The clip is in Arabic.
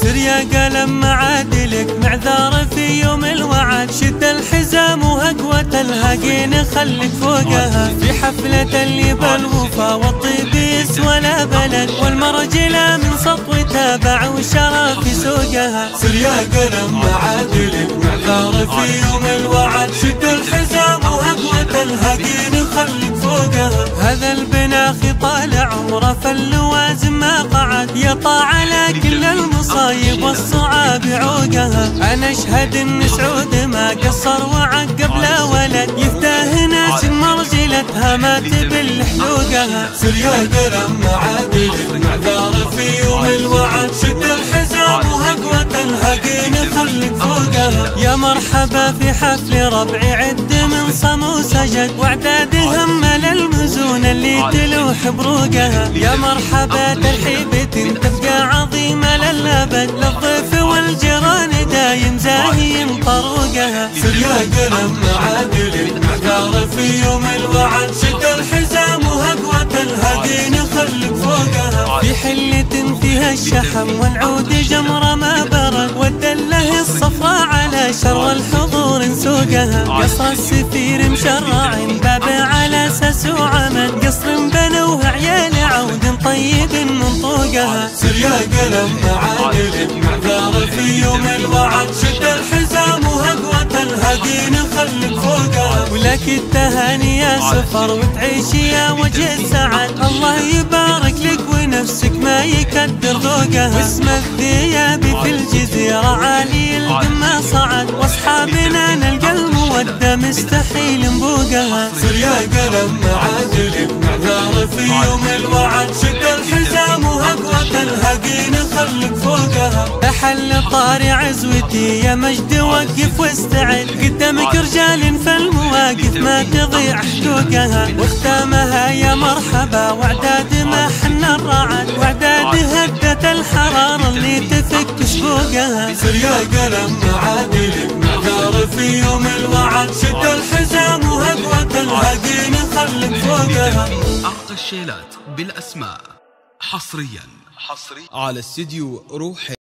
سر يا قلم معادلك معذار في يوم الوعد. شد الحزام وهقوة الهقين خلك فوقها. في حفلة اللي بالوفا والطيب يسوى لا بلد. والمرجلة من سطو تابع وشرف في سوقها سر يا قلم معادلك معذار في يوم الوعد. شد الحزام وهقوة الهقين هذا البناخي طالع عمره فاللوازم ما قعد يطاع على كل المصايب والصعاب عوقها أنا أشهد إن سعود ما قصر وعقب لا ولد. يفتاه ناس مرجلتها ما تبل حلوقها. سر يا قلم معادلك معذار في يوم الوعد شد الحزام وهقوة الهقين خلك فوقها. يا مرحبا في حفل ربعي عد من صمو سجد واعدادهم للمزون اللي تلوح بروقها يا مرحبا ترحيبة تبقى عظيمة للأبد. للضيف والجيران دايم زاهيم طروقها سر يا قلم معادلك معذار في يوم الوعد. شد الحزام وهقوة الهقين خلك فوقها في حلة فيها الشحم والعود جمرة ما برد والدله الصفراء على شر الحضور سوقها قصر السفير مشرع باب على أساس سر يا قلم معادلك معذار في يوم الوعد. شد الحزام وهقوة الهقين خلك فوقها ولك التهاني يا سفر وتعيش يا وجه السعد. الله يبارك لك ونفسك ما يكدر ذوقها واسم الثياب في الجزيرة عالي القمة صعد. واصحابنا نلقى المودة مستحيل نبوقها سر يا قلم معادلك معذار في يوم الوعد. شد خلك فوقها. أحل طاري عزوتي يا مجد وقف واستعد. قدامك رجال فالمواقف ما تضيع حقوقها واختامها يا مرحبا واعداد ما حن الرعد. واعداد هدة الحرارة اللي تفك سبوقها سر يا قلم معادلك معذار في يوم الوعد. شد الحزام وهقوة الهقين خلك فوقها. أرقى الشيلات بالأسماء. حصريا. حصري على استديو روح